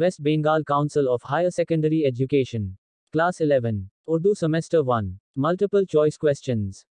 West Bengal Council of Higher Secondary Education. Class 11. Urdu Semester 1. Multiple choice questions.